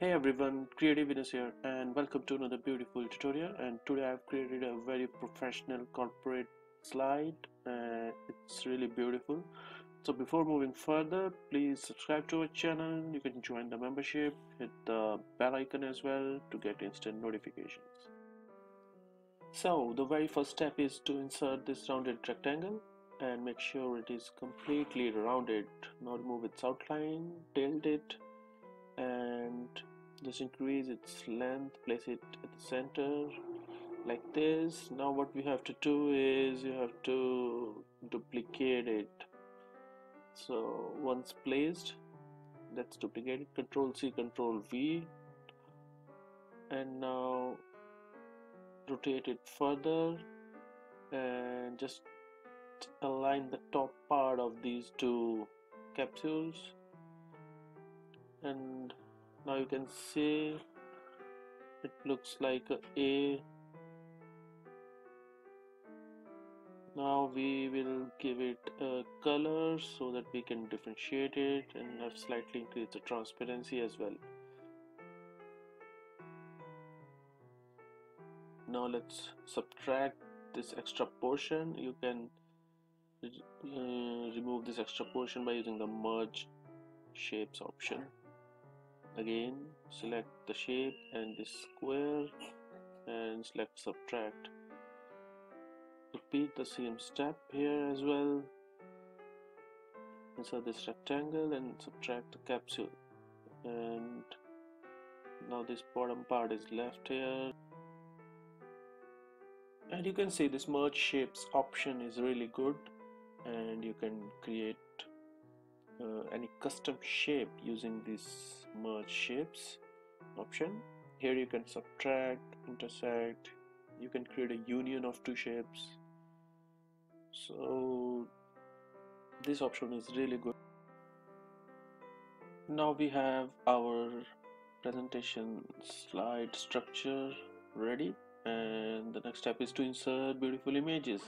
Hey everyone, Creative Venus here and welcome to another beautiful tutorial and today I've created a very professional corporate slide and it's really beautiful. So before moving further, please subscribe to our channel, you can join the membership, hit the bell icon as well to get instant notifications. So the very first step is to insert this rounded rectangle and make sure it is completely rounded. Now remove its outline, tilt it and just increase its length place it at the center like this. Now what we have to do is you have to duplicate it. So once placed let's duplicate it control C control V. And now rotate it further and just align the top part of these two capsules and now you can see it looks like a now we will give it a color so that we can differentiate it and have slightly increase the transparency as well. Now let's subtract this extra portion. You can uh, remove this extra portion by using the merge shapes option again select the shape and this square and select subtract. Repeat the same step here as well. Insert this rectangle and subtract the capsule. And now this bottom part is left here. And you can see this merge shapes option is really good. And you can create uh, any custom shape using this merge shapes option. Here you can subtract intersect. You can create a union of two shapes. So this option is really good. Now we have our presentation slide structure ready and the next step is to insert beautiful images.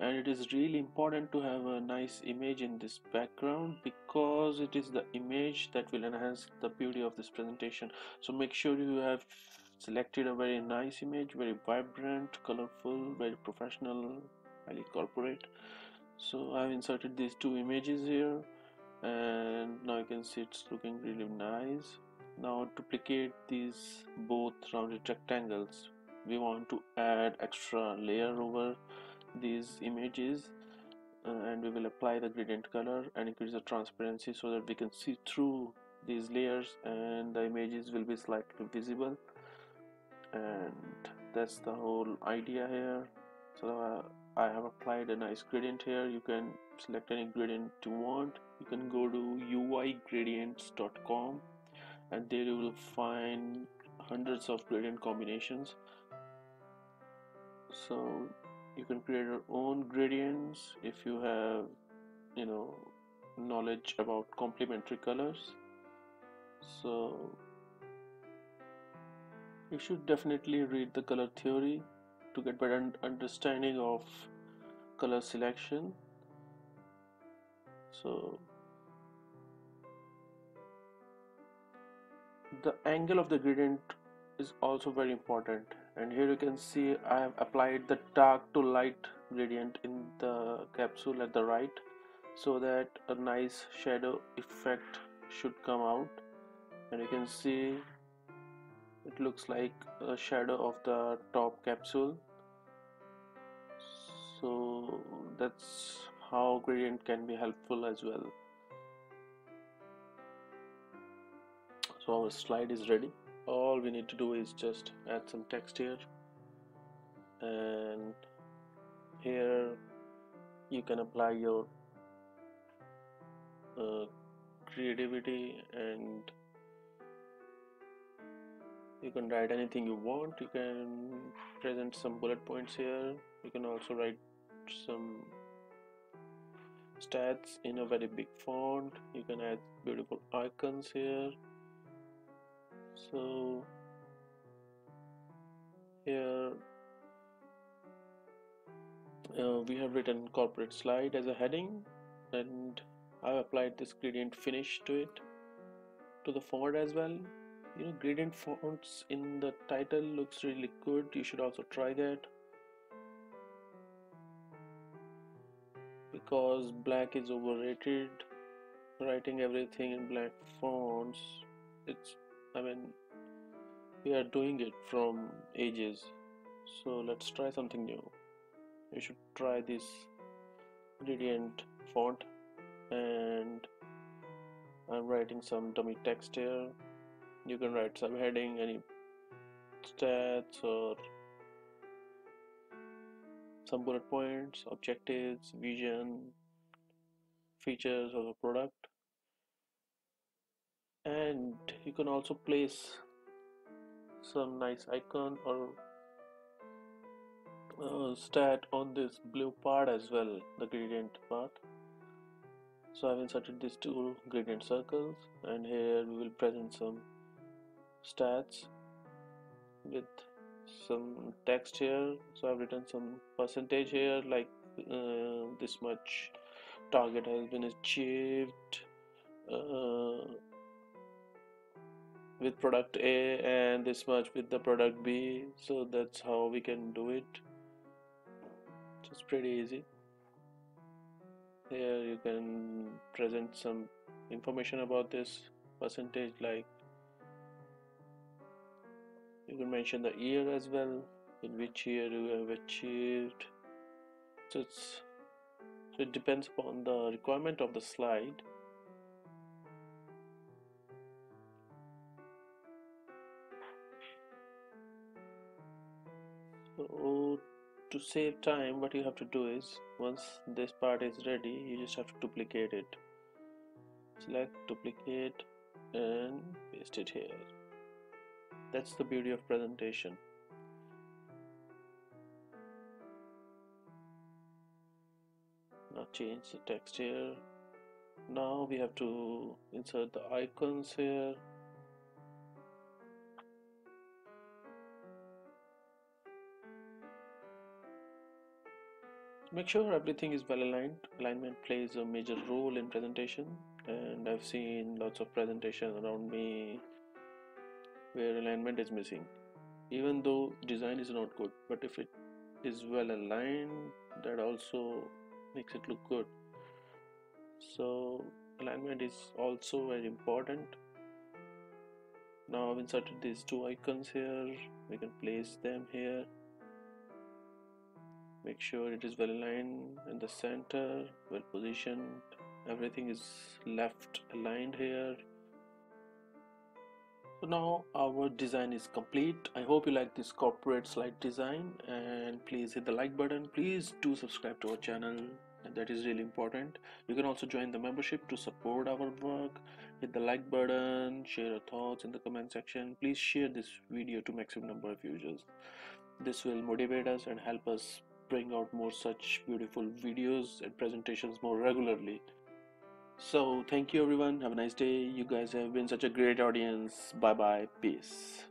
And it is really important to have a nice image in this background because it is the image that will enhance the beauty of this presentation. So make sure you have selected a very nice image very vibrant colorful very professional highly corporate. So I've inserted these two images here. And now you can see it's looking really nice. Now duplicate these both rounded rectangles we want to add extra layer over these images uh, and we will apply the gradient color and increase the transparency so that we can see through these layers and the images will be slightly visible. And that's the whole idea here. So uh, I have applied a nice gradient here. You can select any gradient you want. You can go to uigradients.com and there you will find hundreds of gradient combinations so you can create your own gradients if you have you know knowledge about complementary colors. So you should definitely read the color theory to get better understanding of color selection. So the angle of the gradient is also very important and here you can see I have applied the dark to light gradient in the capsule at the right so that a nice shadow effect should come out. And you can see it looks like a shadow of the top capsule. So that's how gradient can be helpful as well. So our slide is ready all we need to do is just add some text here. And here you can apply your uh, creativity and you can write anything you want. You can present some bullet points here. You can also write some stats in a very big font. You can add beautiful icons here so here uh, we have written corporate slide as a heading and I've applied this gradient finish to it to the font as well. You know gradient fonts in the title looks really good. You should also try that. Because black is overrated. Writing everything in black fonts it's I mean we are doing it from ages. So let's try something new. You should try this gradient font. And I'm writing some dummy text here. You can write some heading any stats or some bullet points objectives vision features of the product and you can also place some nice icon or uh, stat on this blue part as well the gradient part. So I've inserted these two gradient circles and here we will present some stats with some text here. So I've written some percentage here like uh, this much target has been achieved uh, with product A and this much with the product B. So that's how we can do it. It's pretty easy. Here you can present some information about this percentage like you can mention the year as well in which year you have achieved. So it's so it depends upon the requirement of the slide so to save time what you have to do is once this part is ready you just have to duplicate it. Select duplicate and paste it here. That's the beauty of presentation. Now change the text here. Now we have to insert the icons here make sure everything is well aligned. Alignment plays a major role in presentation and I've seen lots of presentation around me where alignment is missing. Even though design is not good but if it is well aligned that also makes it look good. So alignment is also very important. Now I've inserted these two icons here. We can place them here make sure it is well aligned in the center well positioned. Everything is left aligned here. So now our design is complete. I hope you like this corporate slide design and please hit the like button. Please do subscribe to our channel that is really important. You can also join the membership to support our work. Hit the like button share your thoughts in the comment section. Please share this video to maximum number of users. This will motivate us and help us bring out more such beautiful videos and presentations more regularly. So thank you everyone. Have a nice day. You guys have been such a great audience. Bye bye peace